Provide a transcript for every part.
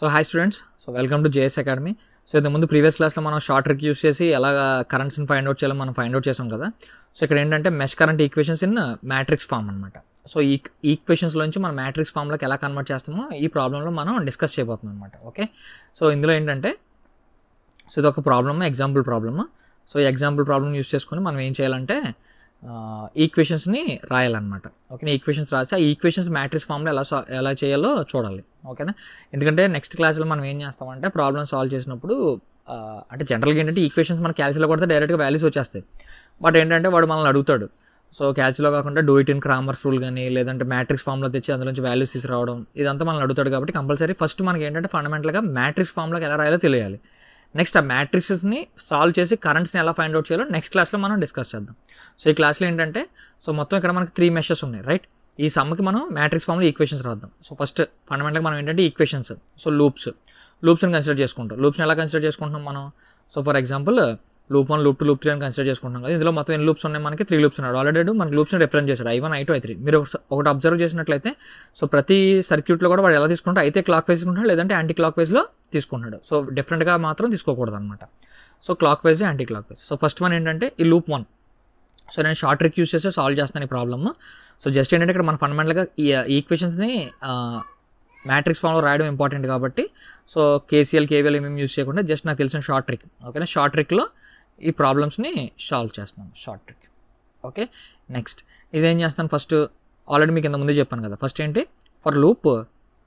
So hi students so welcome to JS academy so ఇంత ముందు previous క్లాస్లో మనం షార్ట్ ట్రిక్ యూస్ చేసి ఎలా కరెంట్స్ని ఫైండ్ అవుట్ చేయాలో మనం ఫైండ్ అవుట్ చేసాం కదా. సో ఇక్కడ ఏంటంటే mesh current equations in matrix form అనమాట సో ఈ ఈక్వేషన్స్లోంచి మనం మ్యాట్రిక్స్ ఫామ్లోకి ఎలా కన్వర్ట్ చేస్తామో ఈ ప్రాబ్లంలో మనం డిస్కస్ చేయబోతున్నాం అనమాట ఓకే సో ఇందులో ఏంటంటే సో ఇది ఒక ప్రాబ్లమ్ ఎగ్జాంపుల్ ప్రాబ్లమ్ సో ఈ ఎగ్జాంపుల్ ప్రాబ్లమ్ యూస్ చేసుకొని మనం ఏం చేయాలంటే ఈక్వేషన్స్ని రాయాలన్నమాట. ఓకేనా ఈక్వేషన్స్ రాసి ఆ ఈక్వేషన్స్ మ్యాట్రిక్స్ ఫామ్లో ఎలా సా- ఎలా చేయాలో చూడాలి. ఓకేనా ఎందుకంటే నెక్స్ట్ క్లాస్లో మనం ఏం చేస్తామంటే ప్రాబ్లమ్ సాల్వ్ చేసినప్పుడు అంటే జనరల్గా ఏంటంటే ఈక్వేషన్స్ మన క్యాల్సిలో కొడితే డైరెక్ట్గా వాల్యూస్ వచ్చేస్తాయి. బట్ ఏంటంటే వాడు మనల్ని అడుగుతాడు. సో క్యాల్సిలో కాకుండా do it in Cramer's rule కానీ లేదంటే మ్యాట్రిక్స్ ఫామ్లో తెచ్చి అందులోంచి వాల్యూస్ తీసుకురావడం ఇదంతా మనల్ని అడుగుతాడు కాబట్టి కంపల్సరీ ఫస్ట్ మనకి ఏంటంటే ఫండమెంటల్గా మ్యాట్రిక్స్ ఫామ్లోకి ఎలా రాయాలో తెలియాలి. నెక్స్ట్ ఆ మ్యాట్రిక్స్ని సాల్వ్ చేసి కరెంట్స్ని ఎలా ఫైండ్ అవుట్ చేయాలో నెక్స్ట్ క్లాస్లో మనం డిస్కస్ చేద్దాం. సో ఈ క్లాస్లో ఏంటంటే సో మొత్తం ఇక్కడ మనకి త్రీ మెషర్స్ ఉన్నాయి రైట్ ఈ సమ్కి మనం మ్యాట్రిక్స్ ఫామ్లో ఈక్వేషన్స్ రాద్దాం. సో ఫస్ట్ ఫండమెంటల్గా మనం ఏంటంటే ఈక్వేషన్స్ సో లూప్స్ లూప్స్ని కన్సిడర్ చేసుకుంటాం. లూప్స్ని ఎలా కన్సిడర్ చేసుకుంటున్నాం మనం? So for example loop one loop two loop three అని కన్సిడర్ చేసుకుంటాం కదా. ఇందులో మొత్తం ఎన్ని లూప్స్ ఉన్నాయి? మనకి త్రీ లూప్స్ ఉన్నాడు. ఆల్రెడీ మనకి లూప్స్ని రిప్రజెంట్ చేశాడు. I one I two I three మీరు ఒకటి- ఒకటి అబ్జర్వ్ చేసినట్లయితే సో ప్రతి సర్క్యూట్లో కూడా వాడు ఎలా తీసుకుంటాడు అయితే క్లాక్ వైజ్ తీసుకుంటాడు లేదంటే యాంటీ క్లాక్ వైజ్లో తీసుకుంటాడు సో డిఫరెంట్గా మాత్రం తీసుకోకూడదు అనమాట so clockwise anticlockwise so first one ఏంటంటే ఈ లూప్ వన్. సో నేను షార్ట్ ట్రిక్ యూస్ చేస్తే సాల్వ్ చేస్తాను ఈ ప్రాబ్లమ్ సో జస్ట్ ఏంటంటే ఇక్కడ మన ఫండమెంటల్గా ఈ ఈక్వేషన్స్ని మ్యాట్రిక్స్ ఫామ్లో రాయడం ఇంపార్టెంట్ కాబట్టి సో కేసీఎల్ కేవీఎల్ ఏమేమి యూస్ చేయకుండా జస్ట్ నాకు తెలిసిన షార్ట్ ట్రిక్ ఓకేనా షార్ట్ ట్రిక్లో ఈ ప్రాబ్లమ్స్ని సాల్వ్ చేస్తున్నాం షార్ట్ ట్రిక్ ఓకే నెక్స్ట్ ఇదేం చేస్తాను ఫస్ట్ ఆల్రెడీ మీకు ఇంత ముందే చెప్పాను కదా. ఫస్ట్ ఏంటి? For loop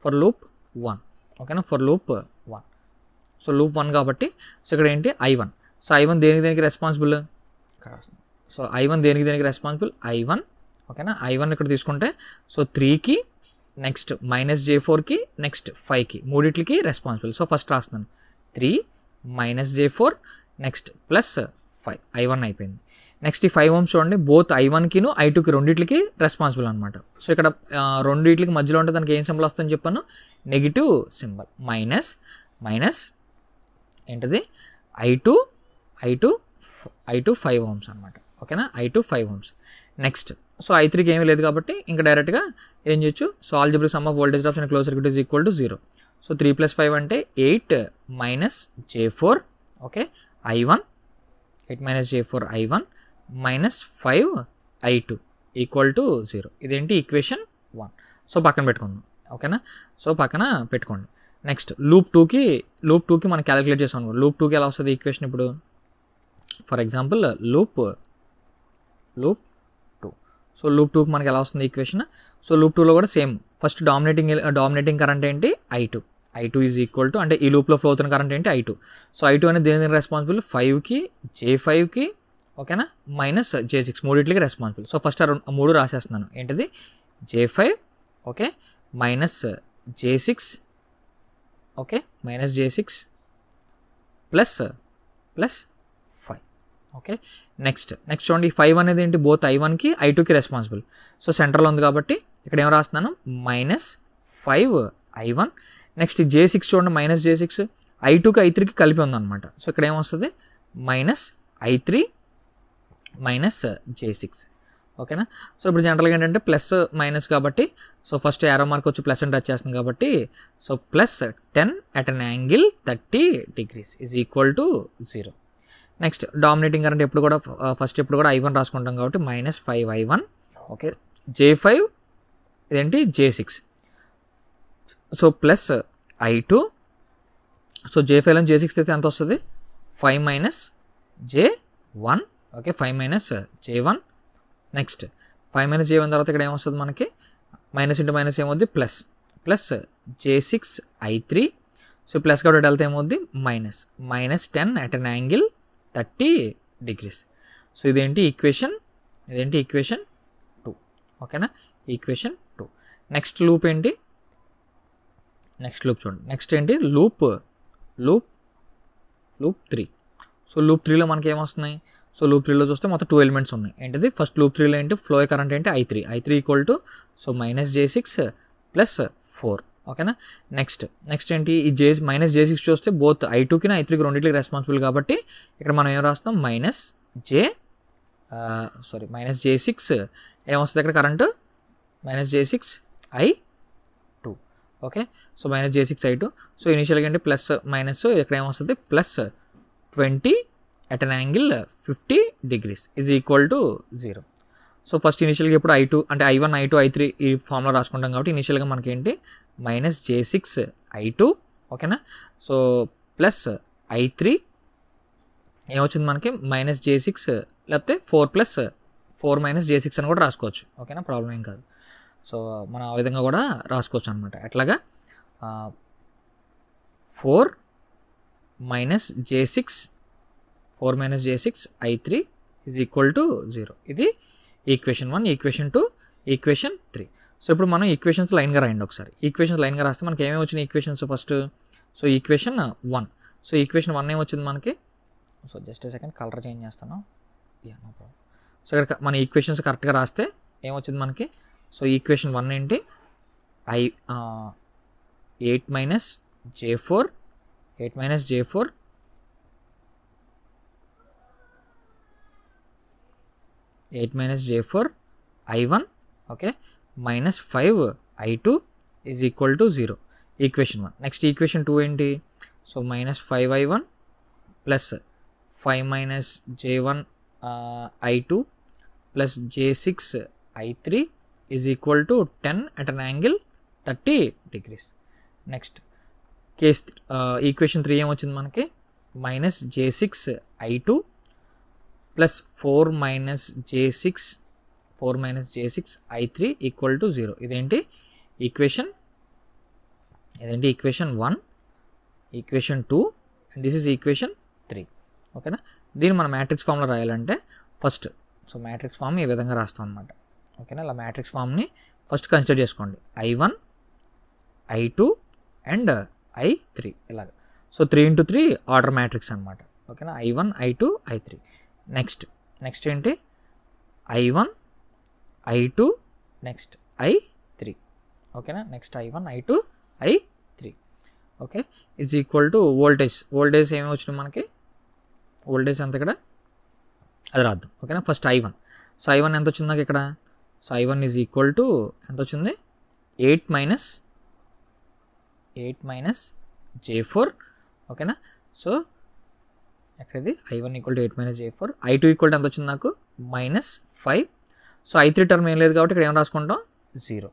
for loop one ఓకేనా for loop one so loop one కాబట్టి సో ఇక్కడ ఏంటి? I one so I one దేనికి దేనికి రెస్పాన్సిబుల్ సో ఐ వన్ దేనికి దేనికి రెస్పాన్సిబుల్ ఐ వన్ ఓకేనా ఐ వన్ ఇక్కడ తీసుకుంటే సో త్రీకి నెక్స్ట్ మైనస్ జే ఫోర్కి నెక్స్ట్ ఫైవ్కి మూడిట్లకి రెస్పాన్సిబుల్ సో ఫస్ట్ రాస్తున్నాను. Three minus J four next plus five I one అయిపోయింది. నెక్స్ట్ ఈ ఫైవ్ ఓమ్స్ చూడండి బోత్ ఐ వన్కిను ఐ టూకి రెండింటికి రెస్పాన్సిబుల్ అనమాట సో ఇక్కడ రెండింటికి మధ్యలో ఉంటే దానికి ఏం సింబల్ వస్తుందని చెప్పాను? Negative symbol. మైనస్ మైనస్ ఏంటిది? I two I two I two five ohms అనమాట ఓకేనా I two five ohms. Next so I త్రీకి ఏమీ లేదు కాబట్టి ఇంకా డైరెక్ట్గా ఏం చేయొచ్చు? So algebraic sum of voltage drops and close circuit is equal to zero so three plus five అంటే eight minus J four okay I one eight minus J four I one minus five I two equal to zero ఇదేంటి equation one so పక్కన పెట్టుకుందాం. ఓకేనా so పక్కన పెట్టుకోండి. Next loop టూకి loop టూకి మనం క్యాలిక్యులేట్ చేసాం అనుకో లూప్ టూకి ఎలా వస్తుంది ఈక్వేషన్ ఇప్పుడు? For example loop loop two so loop టూకి మనకి ఎలా వస్తుంది ఈక్వేషన్ సో లూప్ టూలో కూడా same first dominating dominating current ఏంటి? I two I two is equal to అంటే ఈ లూప్లో ఫ్లో అవుతున్న కరెంట్ ఏంటి? I two so I two అనేది దేని రెస్పాన్సిబుల్ ఫైవ్కి జే ఫైవ్కి ఓకేనా? మైనస్ జే సిక్స్ మూడిట్లకి రెస్పాన్సిబుల్ సో ఫస్ట్ మూడు రాసేస్తున్నాను. ఏంటిది? J five okay? Minus J six okay? Minus J six plus plus five okay? Next next చూడండి ఈ ఫైవ్ అనేది ఏంటి? బోత్ ఐ వన్కి ఐ టూకి రెస్పాన్సిబుల్ సో సెంటర్లో ఉంది కాబట్టి ఇక్కడ ఏం రాస్తున్నాను? Minus five I one next J six చూడండి మైనస్ జే సిక్స్ ఐ టూకి ఐ త్రీకి కలిపి ఉందన్నమాట. సో ఇక్కడ ఏమొస్తుంది? Minus I three minus J six ఓకేనా? సో ఇప్పుడు జనరల్గా ఏంటంటే ప్లస్ మైనస్ uh, కాబట్టి సో ఫస్ట్ యారో మార్క్ వచ్చి ప్లస్ అని టచ్ చేస్తుంది కాబట్టి so plus ten at an angle thirty degrees is equal to zero next dominating current ఎప్పుడు కూడా uh, ఫస్ట్ ఎప్పుడు కూడా ఐ వన్ రాసుకుంటాం కాబట్టి minus five I one okay J five ఇదేంటి? J six so plus I two so J five అని J six అయితే ఎంత వస్తుంది? Five minus J one okay five minus J one next five minus J one తర్వాత ఇక్కడ ఏమొస్తుంది మనకి? Minus into minus ఏమవుద్ది plus plus J six I three so plus కాబట్టి వెళ్తే ఏమవుద్ది minus minus ten at an angle thirty degrees so ఇదేంటి equation ఇదేంటి ఈక్వేషన్ టూ ఓకేనా ఈక్వేషన్ టూ నెక్స్ట్ లూప్ ఏంటి? నెక్స్ట్ లూప్ చూడండి. నెక్స్ట్ ఏంటి? Loop loop loop three. So loop త్రీలో మనకి ఏమొస్తున్నాయి సో లూప్ త్రీలో చూస్తే మొత్తం టూ ఎలిమెంట్స్ ఉన్నాయి. ఏంటిది? ఫస్ట్ లూప్ త్రీలో ఏంటి? ఫ్లో కరెంట్ ఏంటి? I three I three equal to so minus J six plus four ఓకేనా నెక్స్ట్ నెక్స్ట్ ఏంటి? ఈ జే మైనస్ జే సిక్స్ చూస్తే బోత్ ఐ టూకి ఐ త్రీకి రెండింటికి రెస్పాన్సిబుల్ కాబట్టి ఇక్కడ మనం ఏం రాస్తాం minus J sorry minus J six ఏమొస్తుంది ఇక్కడ current minus J six I okay? So minus J six I two so ఇనిషియల్గా అంటే ప్లస్ మైనస్ ఇక్కడ ఏమొస్తుంది plus twenty at an angle fifty degrees is equal to zero so first ఇనిషియల్గా ఇప్పుడు I two అంటే I one I two I three ఈ ఫార్మ్లో రాసుకుంటాం కాబట్టి ఇనిషియల్గా మనకి ఏంటి minus J six I two ఓకేనా సో ప్లస్ ఐ త్రీ ఏమొచ్చింది మనకి? మైనస్ జే సిక్స్ లేకపోతే four plus four minus J six అని కూడా రాసుకోవచ్చు. ఓకేనా ప్రాబ్లం ఏం కాదు. సో మనం ఆ విధంగా కూడా రాసుకోవచ్చు అనమాట ఎట్లాగా four minus J six four minus J six I three is equal to zero. ఇది equation one equation two equation three. So ఇప్పుడు మనం ఈక్వేషన్స్ లైన్గా రాయండి ఒకసారి. ఈక్వేషన్స్ లైన్గా రాస్తే మనకి ఏమేమి వచ్చిన equations first? So equation one. So equation one ఏమొచ్చింది మనకి? So just second colour change చేస్తాను సో ఇక్కడ మన ఈక్వేషన్స్ కరెక్ట్గా రాస్తే ఏమొచ్చింది మనకి? సో ఈక్వేషన్ వన్ ఏంటి? I eight minus J four eight minus J four eight minus J four I one okay minus five I two is equal to zero equation one next equation two ఏంటి? So minus five I one plus five minus J one I two plus J six I three is equal to ten at an angle thirty degrees next case equation three ఏమొచ్చింది మనకి? Minus J six I two plus four minus J six four minus J six I three equal to zero ఇదేంటి? Equation ఇదేంటి? Equation one equation two and this is equation three ఓకేనా దీన్ని మనం matrix ఫామ్లో రాయాలంటే first so matrix form ఈ విధంగా రాస్తాం అనమాట ఓకేనా? ఇలా మ్యాట్రిక్స్ ఫామ్ని ఫస్ట్ కన్సిడర్ చేసుకోండి. I one I two and I three ఇలాగ. So three into three order matrix అనమాట ఓకేనా? I one I two I three. Next next ఏంటి? I one I two next I three. ఓకేనా? Next I one I two I three. Okay? Is equal to voltage voltage ఏమి వచ్చినాయి మనకి? Voltage ఎంత ఇక్కడ? అది రాద్దాం. ఓకేనా? First I one. So I one ఎంత వచ్చింది నాకు ఇక్కడ? So I one is equal to ఎంత వచ్చింది eight minus eight minus J four. ఓకేనా? సో ఎక్కడిది? I one equal to eight minus J four. I two equal to ఎంత వచ్చింది నాకు? Minus five. So I three term ఏం లేదు కాబట్టి ఇక్కడ ఏం రాసుకుంటాం? జీరో.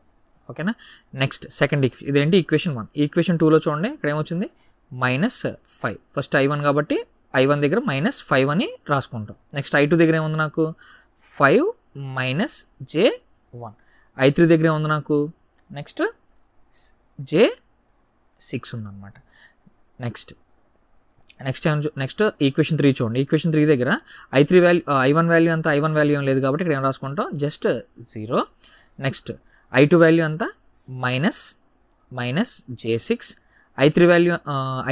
ఓకేనా? నెక్స్ట్ సెకండ్ ఈక్వే ఇదేంటి? Equation one. ఈక్వేషన్ టూలో చూడండి ఇక్కడ ఏమొచ్చింది? Minus five. First I one కాబట్టి ఐ వన్ దగ్గర మైనస్ ఫైవ్ అని రాసుకుంటాం. నెక్స్ట్ ఐ టూ దగ్గర ఏముంది నాకు? Five minus J one I three దగ్గర ఏముంది నాకు? నెక్స్ట్ జే సిక్స్ ఉందన్నమాట. Next next next equation three చూడండి. ఈక్వేషన్ త్రీ దగ్గర I three value I one value అంతా ఐ వన్ వాల్యూ ఏం లేదు కాబట్టి ఇక్కడ ఏం రాసుకుంటాం? Just zero next I two value అంతా minus minus J six I three value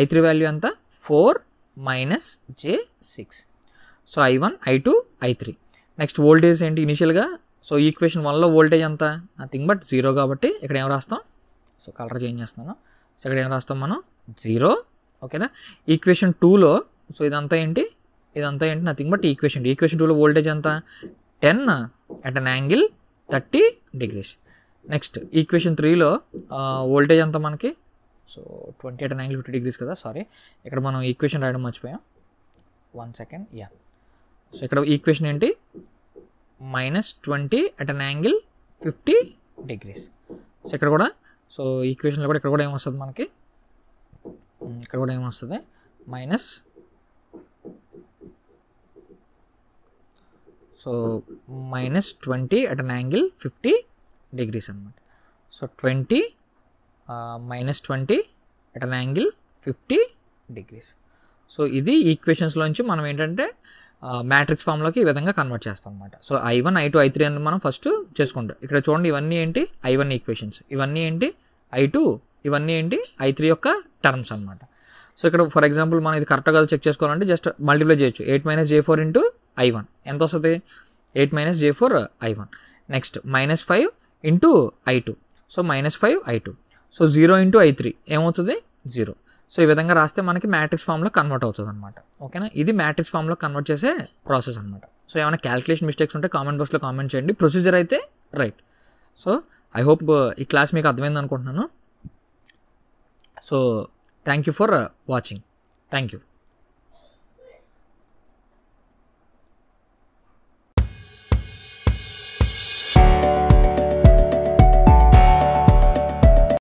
I three value అంతా four minus J six so I one I two I three next voltage ఏంటి ఇనిషియల్గా? సో ఈక్వేషన్ వన్లో voltage ఎంత? Nothing but zero కాబట్టి ఇక్కడ ఏం రాస్తాం? సో కలర్ చేంజ్ చేస్తున్నాను. సో ఇక్కడ ఏం రాస్తాం మనం? జీరో ఓకేనా ఈక్వేషన్ టూలో సో ఇదంతా ఏంటి? ఇదంతా ఏంటి? నథింగ్ బట్ ఈక్వేషన్ ఈక్వేషన్ టూలో వోల్టేజ్ ఎంత? Ten at an angle thirty degrees next equation త్రీలో వోల్టేజ్ ఎంత మనకి? So twenty at an angle fifty degrees కదా? సారీ ఇక్కడ మనం ఈక్వేషన్ రాయడం మర్చిపోయాం. వన్ సెకండ్ యా సో ఇక్కడ ఈక్వేషన్ ఏంటి? Minus twenty at an angle fifty degrees so ఇక్కడ కూడా సో ఈక్వేషన్లో కూడా ఇక్కడ కూడా ఏమొస్తుంది మనకి? Hmm, ఇక్కడ కూడా ఏమొస్తుంది? Minus so minus twenty at an angle fifty degrees అనమాట so twenty minus twenty at an angle fifty degrees so ఇది ఈక్వేషన్స్లోంచి మనం ఏంటంటే మ్యాట్రిక్స్ ఫామ్లోకి ఈ విధంగా కన్వర్ట్ చేస్తాం అనమాట so I one I two I three అని మనం ఫస్ట్ చేసుకుంటాం. ఇక్కడ చూడండి ఇవన్నీ ఏంటి? ఐ వన్ ఈక్వేషన్స్ ఇవన్నీ ఏంటి? ఐ టూ ఇవన్నీ ఏంటి? ఐ త్రీ యొక్క టర్మ్స్ అనమాట సో ఇక్కడ ఫర్ ఎగ్జాంపుల్ మనం ఇది కరెక్ట్గా కాదు చెక్ చేసుకోవాలంటే జస్ట్ మల్టిప్లై చేయొచ్చు. Eight minus J four into I one ఎంత వస్తుంది? Eight minus J four I one next minus five into I two so minus five I two so zero into I three ఏమవుతుంది? Zero so ఈ విధంగా రాస్తే మనకి matrix ఫామ్లో convert అవుతుంది అనమాట ఓకేనా? ఇది మ్యాట్రిక్స్ ఫామ్లో కన్వర్ట్ చేసే ప్రాసెస్ అనమాట సో ఏమైనా క్యాలిక్యులేషన్ మిస్టేక్స్ ఉంటే కామెంట్ బాక్స్లో కామెంట్ చేయండి. ప్రొసీజర్ అయితే right so I hope uh, ఈ క్లాస్ మీకు అర్థమైంది అనుకుంటున్నాను. So thank you for watching thank you